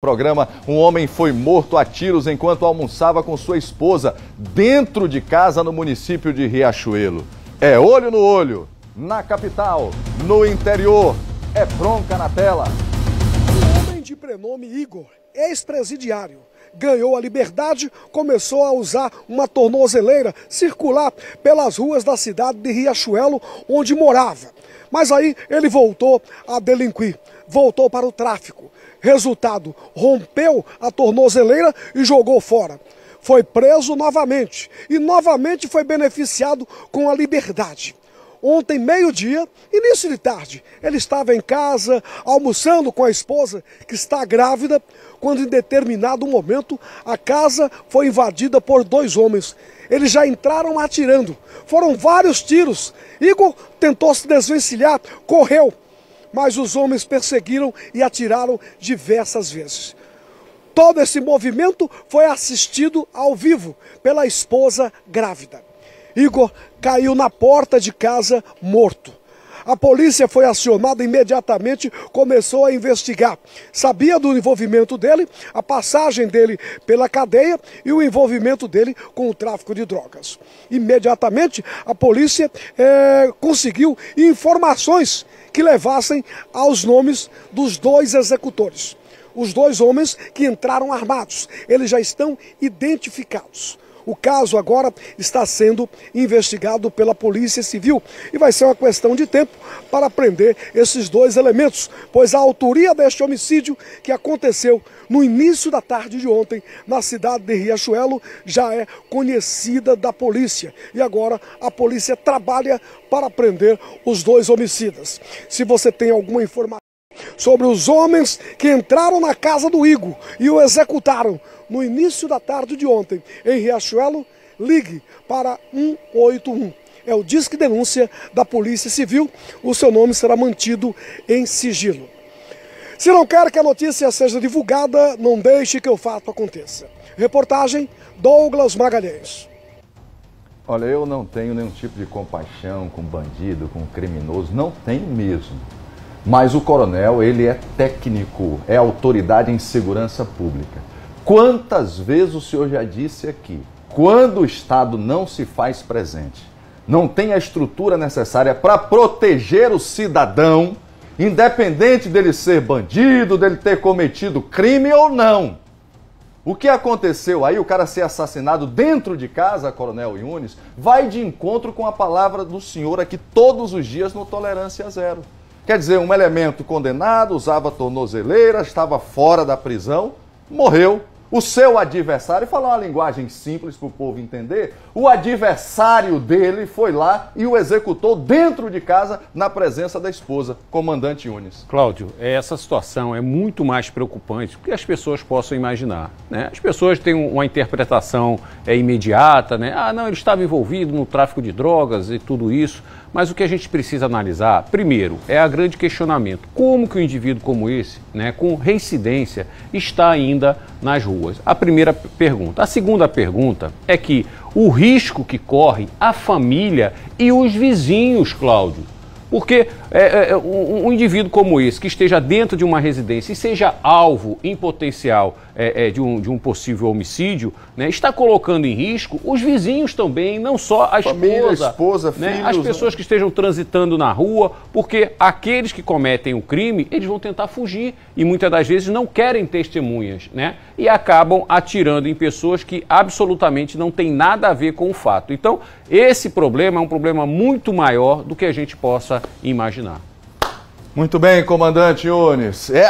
programa, um homem foi morto a tiros enquanto almoçava com sua esposa dentro de casa no município de Riachuelo. É olho no olho, na capital, no interior, é bronca na tela. Um homem de prenome Igor, ex-presidiário, ganhou a liberdade, começou a usar uma tornozeleira, circular pelas ruas da cidade de Riachuelo, onde morava. Mas aí ele voltou a delinquir, voltou para o tráfico. Resultado, rompeu a tornozeleira e jogou fora. Foi preso novamente e novamente foi beneficiado com a liberdade. Ontem, meio-dia, início de tarde, ele estava em casa, almoçando com a esposa, que está grávida, quando em determinado momento a casa foi invadida por dois homens. Eles já entraram atirando. Foram vários tiros. Igor tentou se desvencilhar, correu, mas os homens perseguiram e atiraram diversas vezes. Todo esse movimento foi assistido ao vivo pela esposa grávida. Igor caiu na porta de casa morto. A polícia foi acionada imediatamente, começou a investigar. Sabia do envolvimento dele, a passagem dele pela cadeia e o envolvimento dele com o tráfico de drogas. Imediatamente, a polícia é, conseguiu informações que levassem aos nomes dos dois executores. Os dois homens que entraram armados, eles já estão identificados. O caso agora está sendo investigado pela Polícia Civil e vai ser uma questão de tempo para prender esses dois elementos, pois a autoria deste homicídio que aconteceu no início da tarde de ontem na cidade de Riachuelo já é conhecida da polícia e agora a polícia trabalha para prender os dois homicidas. Se você tem alguma informação sobre os homens que entraram na casa do Igo e o executaram no início da tarde de ontem em Riachuelo, ligue para 181. É o disque denúncia da Polícia Civil. O seu nome será mantido em sigilo. Se não quer que a notícia seja divulgada, não deixe que o fato aconteça. Reportagem Douglas Magalhães. Olha, eu não tenho nenhum tipo de compaixão com bandido, com criminoso, não tenho mesmo. Mas o coronel, ele é técnico, é autoridade em segurança pública. Quantas vezes o senhor já disse aqui, quando o Estado não se faz presente, não tem a estrutura necessária para proteger o cidadão, independente dele ser bandido, dele ter cometido crime ou não. O que aconteceu aí, o cara ser assassinado dentro de casa, Coronel Yunes, vai de encontro com a palavra do senhor aqui todos os dias no Tolerância Zero. Quer dizer, um elemento condenado, usava tornozeleira, estava fora da prisão, morreu. O seu adversário, falar uma linguagem simples para o povo entender, o adversário dele foi lá e o executou dentro de casa na presença da esposa, comandante Yunes. Cláudio, essa situação é muito mais preocupante do que as pessoas possam imaginar. Né? As pessoas têm uma interpretação é, imediata, né? Ah, não, ele estava envolvido no tráfico de drogas e tudo isso. Mas o que a gente precisa analisar, primeiro, é a grande questionamento: como que um indivíduo como esse, né, com reincidência, está ainda nas ruas? A primeira pergunta. A segunda pergunta é que o risco que corre a família e os vizinhos, Cláudio. Porque é, é, um, um, indivíduo como esse, que esteja dentro de uma residência e seja alvo em potencial é, é, de, um, de, um, possível homicídio, né, está colocando em risco os vizinhos também, não só a Família, esposa, esposa né, filhos, as pessoas né? que estejam transitando na rua, porque aqueles que cometem o crime, eles vão tentar fugir e muitas das vezes não querem testemunhas, né? E acabam atirando em pessoas que absolutamente não têm nada a ver com o fato. Então, esse problema é um problema muito maior do que a gente possa imaginar. Muito bem, comandante Yunes. É